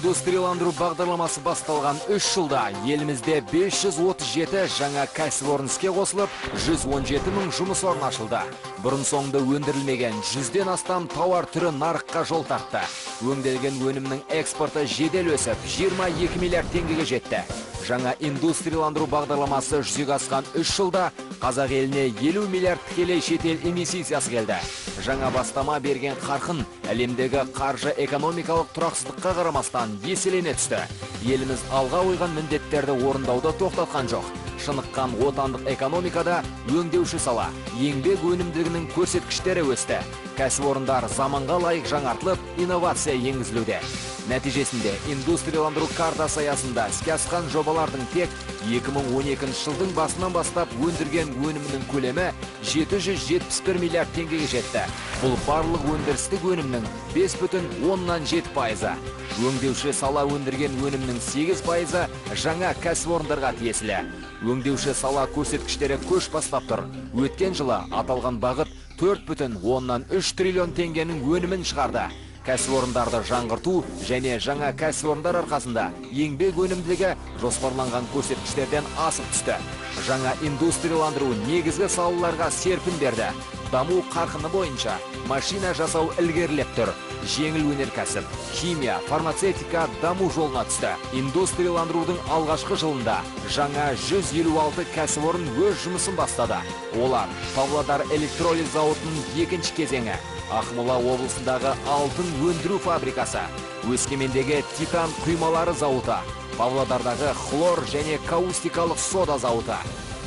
индустрияландыру бағдарламасы басталған 3 жылда елімізде 537 жаңа кәсіпорын іске қосылып, 117 мың жұмыс орны ашылды. Бұрын соңды өндірілмеген жүзден астам тауар түрі нарыққа жол тартты. Өңделген өнімнің экспорты жедел өсіп, 22 миллиард теңгеге жетті. Жаңа индустрияландыру бағдарламасы жүзеге асқан 3 жылда қазақ еліне 50 миллиард тікелей шетел инвестициясы келді. Жаңа бастама берген қарқын әлемдегі қаржы экономикалық тұрақсыздыққа қарамастан еселене түсті. Еліміз алға қойған міндеттерді орындауды тоқтатқан жоқ. Шыныққан отандық экономикада өңдеуші сала, еңбек өнімділігінің көрсеткіштері өсті. Кәсіпорындар заманға лайық жаңартылып, инновация енгізілуде. Нәтижесінде индустрияландыру картасы аясында іске асқан жобалардың тек 2012 жылдың басынан бастап өндірген өнімнің көлемі 771 миллиард теңгеге жетті. Бұл барлық өндірістік өнімнің 5,7 пайызы. Өңдеуші сала өндірген өнімнің 8 пайызы жаңа кәсіпорындарға тиесілі. Өңдеуші сала көрсеткіштері көш бастап тұр. Өткен жылы аталған бағыт 4,3 триллион теңгенің өнімін шығарды. Кәсіпорындарды жаңғырту және жаңа кәсіпорындар арқасында еңбек өнімділігі жоспарланған көрсеткіштерден асып түсті. Жаңа индустрияландыру негізгі салаларға серпін берді. Даму қарқыны бойынша машина жасау ілгерілеп тұр. Жеңіл өнеркәсіп химия фармацевтика даму жолына түсті. Индустрияландырудың алғашқы жылында жаңа 156 кәсіпорын өз жұмысын бастады. Олар павлодар электролиз зауытының екінші кезеңі ақмола облысындағы алтын өндіру фабрикасы өскемендегі титан құймалары зауыты павлодардағы хлор және каустикалық сода зауыты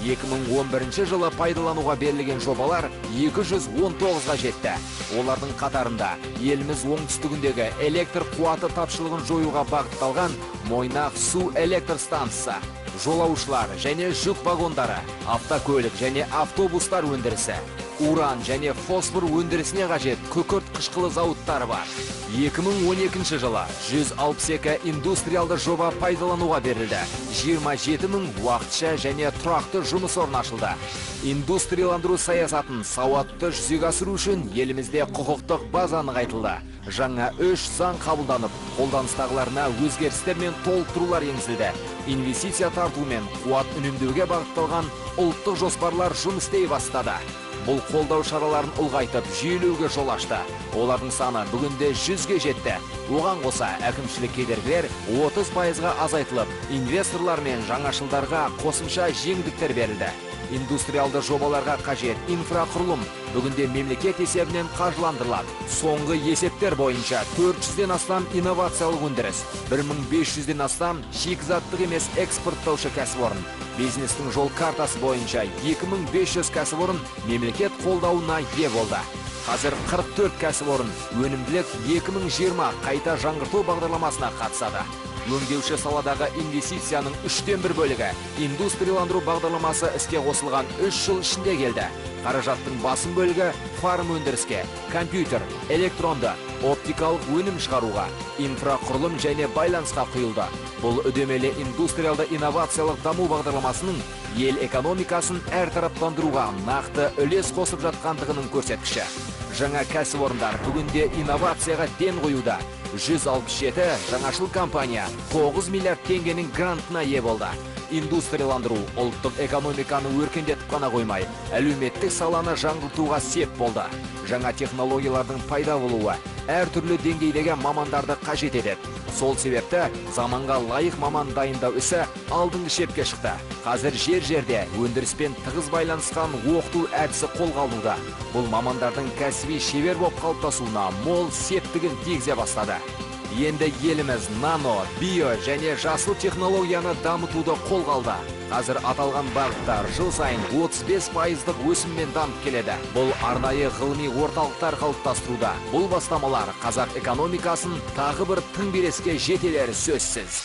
2011 жылы пайдалануға берілген жобалар 219-ға жетті. Олардың қатарында еліміз оңтүстігіндегі электр қуаты тапшылығын жоюға бағытталған Мойнақ су электр станциясы, жолаушылар және жүк вагондары, автокөлік және автобустар өндірісі, уран және фосфор өндірісіне қажет күкірт қышқылы зауыттары бар. 2012 жылы 162 индустриалды жоба пайдалануға берілді. 27 мың уақытша және тұрақты жұмыс орны ашылды. индустрияландыру саясатын сауатты жүзеге асыру үшін елімізде құқықтық база нығайтылды. Жаңа үш заң қабылданып қолданыстағыларына өзгерістер мен толықтырулар енгізілді. инвестиция тарту мен қуат үнемдеуге бағытталған ұлттық жоспарлар жұмыс істей бастады. Бұл қолдау шараларын ұлғайтып жүйелеуге жол ашты. Олардың саны бүгінде жүзге жетті. Оған қоса әкімшілік кедергілер 30 пайызға азайтылып инвесторлар мен жаңашылдарға қосымша жеңілдіктер берілді. Индустриалды жобаларға қажет инфрақұрылым бүгінде мемлекет есебінен қаржыландырылады. Соңғы есептер бойынша 400-ден астам инновациялық өндіріс 1500-ден астам шикізаттық емес экспорттаушы кәсіпорын. Бизнестің жол картасы бойынша 2500 кәсіпорын мемлекет қолдауына ие болды. Қазір 44 кәсіпорын өнімділік 2020 қайта жаңғырту бағдарламасына қатысады. Өңдеуші саладағы инвестицияның үштен бір бөлігі индустрияландыру бағдарламасы іске қосылған үш жыл ішінде келді. Қаражаттың басым бөлігі фарм өндіріске компьютер электронды оптикалық өнім шығаруға инфрақұрылым және байланысқа құйылды. Бұл үдемелі индустриалды инновациялық даму бағдарламасының ел экономикасын әртараптандыруға нақты үлес қосып жатқандығының көрсеткіші. Жаңа кәсіпорындар бүгінде инновацияға ден қоюда. 167 жаңашыл компания. 9 миллиард теңгенің грантына ие болды. Индустрияландыру ұлттық экономиканы өркендетіп қана қоймай әлеуметтік саланы жаңғыртуға сеп болды. Жаңа технологиялардың пайда болуы әртүрлі деңгейдегі мамандарды қажет етеді. Сол себепті заманға лайық маман дайындау ісі алдыңғы шепке шықты. Қазір жер жерде өндіріспен тығыз байланысқан оқыту әдісі қолға алынуда бұл мамандардың кәсіби шебер болып қалыптасуына мол септігін тигізе бастады. Енді еліміз нано био және жасыл технологияны дамытуды қолға алды. Қазір аталған бағыттар жыл сайын 35 пайыздық өсіммен дамып келеді. Бұл арнайы ғылыми орталықтар қалыптастыруда. Бұл бастамалар қазақ экономикасын тағы бір тың береске жетелері сөзсіз.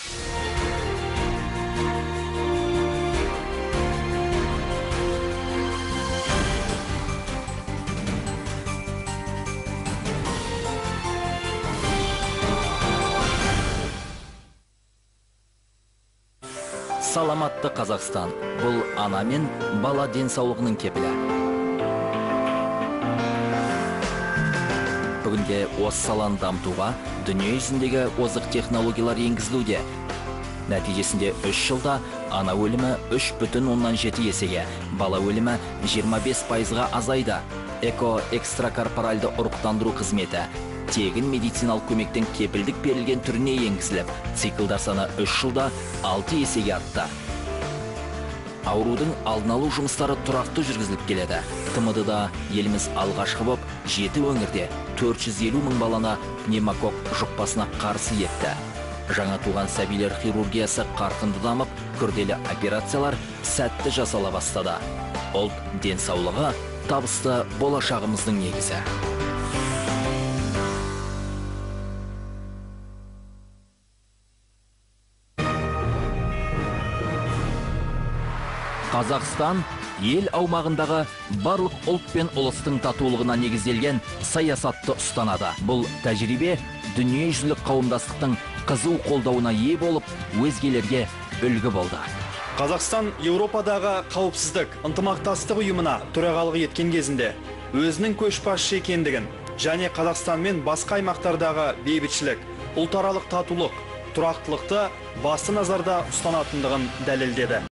Саламатты қазақстан. Бұл ана мен бала денсаулығының кепілі. Бүгінде осы саланы дамытуға дүние жүзіндегі озық технологиялар енгізілуде. Нәтижесінде үш жылда ана өлімі үш бүтін оннан жеті есеге бала өлімі 25 пайызға азайды. Эко экстракорпоральды ұрықтандыру қызметі. Тегін медициналық көмектің кепілдік берілген түріне енгізіліп циклдар саны үш жылда алты есеге артты. Аурудың алдын алу жұмыстары тұрақты жүргізіліп келеді. Тмд да еліміз алғашқы боп жеті өңірде 450 мың баланы пневмокок жұқпасына қарсы етті. Жаңа туған сәбилер хирургиясы қарқынды дамып күрделі операциялар сәтті жасала бастады. Ұлт денсаулығы табысты болашағымыздың негізі Қазақстан ел аумағындағы барлық ұлт пен ұлыстың татулығына негізделген саясатты ұстанады. Бұл тәжірибе дүниежүзілік қауымдастықтың қызу қолдауына ие болып, өзгелерге үлгі болды. Қазақстан Еуропадағы қауіпсіздік ынтымақтастық ұйымына төрағалық еткен кезінде өзінің көшбасшы екендігін және Қазақстан мен басқа аймақтардағы бейбітшілік, ұлтаралық татулық, тұрақтылықты басты назарда ұстанатындығын дәлелдеді.